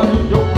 Olha o